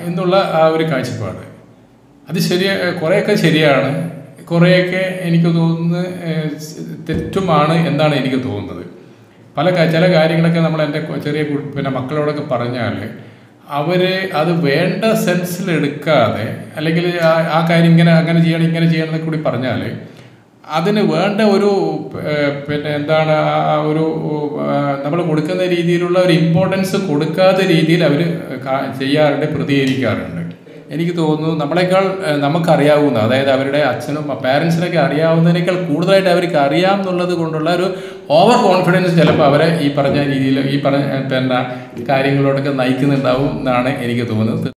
എന്നുള്ള ആ ഒരു കാഴ്ചപ്പാട്. അത് ശരി കുറേയൊക്കെ ശരിയാണ്. കുറേയൊക്കെ എനിക്ക് തോന്നുന്നത് തെറ്റുമാണ് എന്നാണ് എനിക്ക് തോന്നുന്നത്. പല ചില കാര്യങ്ങളൊക്കെ നമ്മൾ എന്റെ ചെറിയ പിന്നെ മക്കളോടൊക്കെ പറഞ്ഞാൽ അവർ അത് വേണ്ട സെൻസിലെടുക്കാതെ അല്ലെങ്കിൽ ആ- ആ കാര്യം ഇങ്ങനെ അങ്ങനെ ചെയ്യണം ഇങ്ങനെ ചെയ്യണം എന്നൊക്കെ കൂടി പറഞ്ഞാൽ അതിന് വേണ്ട ഒരു പിന്നെ എന്താണ് ആ ഒരു നമ്മൾ കൊടുക്കുന്ന രീതിയിലുള്ള ഒരു ഇമ്പോർട്ടൻസ് കൊടുക്കാത്ത രീതിയിൽ അവർ ചെയ്യാറുണ്ട് പ്രതികരിക്കാറുണ്ട്. എനിക്ക് തോന്നുന്നു നമ്മളെക്കാൾ നമുക്കറിയാവുന്ന അതായത് അവരുടെ അച്ഛനും പാരൻസിനൊക്കെ അറിയാവുന്നതിനേക്കാൾ കൂടുതലായിട്ട് അവർക്ക് അറിയാം എന്നുള്ളത് കൊണ്ടുള്ള ഒരു ഓവർ കോൺഫിഡൻസ് ചിലപ്പോൾ അവരെ ഈ പറഞ്ഞ രീതിയിൽ ഈ പറഞ്ഞ പിന്നെ കാര്യങ്ങളോടൊക്കെ നയിക്കുന്നുണ്ടാവും എന്നാണ് എനിക്ക് തോന്നുന്നത്.